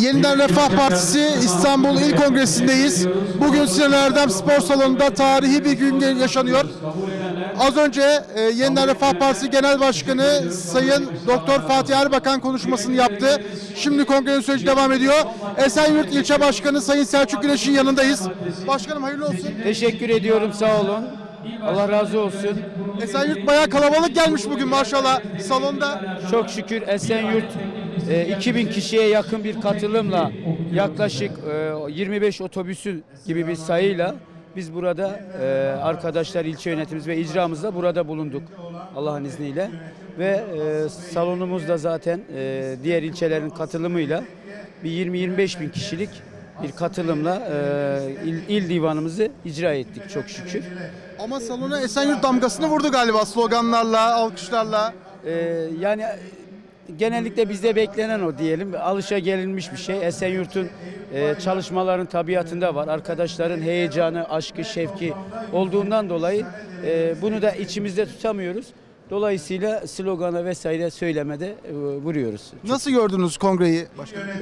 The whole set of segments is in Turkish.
Yeniden Refah Partisi İstanbul İl Kongresi'ndeyiz. Bugün Sinan Erdem Spor Salonu'nda tarihi bir gün yaşanıyor. Az önce e, Yeniden Refah Partisi Genel Başkanı Sayın Doktor Fatih Erbakan konuşmasını yaptı. Şimdi kongrenin süreci devam ediyor. Esenyurt İlçe Başkanı Sayın Selçuk Güneş'in yanındayız. Başkanım hayırlı olsun. Teşekkür ediyorum sağ olun. Allah razı olsun. Esenyurt bayağı kalabalık gelmiş bugün maşallah salonda. Çok şükür Esenyurt e, 2000 kişiye yakın bir katılımla yaklaşık e, 25 otobüsün gibi bir sayıyla biz burada e, arkadaşlar ilçe yönetimimiz ve icramızla burada bulunduk Allah'ın izniyle ve e, salonumuz da zaten e, diğer ilçelerin katılımıyla bir 20-25 bin kişilik bir katılımla e, il, il divanımızı icra ettik çok şükür. Ama salona Esenyurt damgasını vurdu galiba sloganlarla, alkışlarla. Ee, yani genellikle bizde beklenen o diyelim. Alışa gelinmiş bir şey. Esenyurt'un e, çalışmaların tabiatında var. Arkadaşların heyecanı, aşkı, şevki olduğundan dolayı e, bunu da içimizde tutamıyoruz. Dolayısıyla slogana vesaire söylemede e, vuruyoruz. Nasıl gördünüz kongreyi?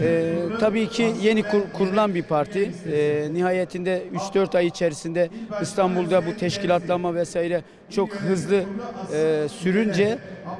Ee, tabii ki yeni kur- kurulan bir parti. Ee, nihayetinde 3-4 ay içerisinde İstanbul'da bu teşkilatlanma vesaire çok hızlı e, sürünce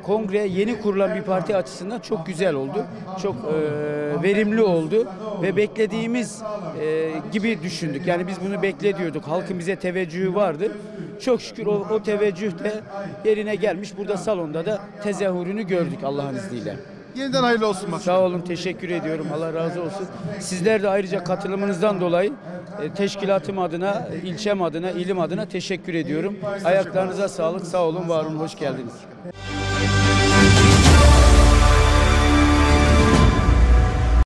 kongre yeni kurulan bir parti açısından çok güzel oldu. Çok e, verimli oldu ve beklediğimiz e, gibi düşündük. Yani biz bunu beklediyorduk. Halkın bize teveccühü vardı. Çok şükür o, o teveccüh de yerine gelmiş. Burada salonda da tezahürünü gördük Allah'ın izniyle. Yeniden hayırlı olsun başkanım. Sağ olun, teşekkür ediyorum. Allah razı olsun. Sizler de ayrıca katılımınızdan dolayı e, teşkilatım adına, ilçem adına, ilim adına teşekkür ediyorum. Ayaklarınıza sağlık, sağ olun, var olun, hoş geldiniz. Thank you.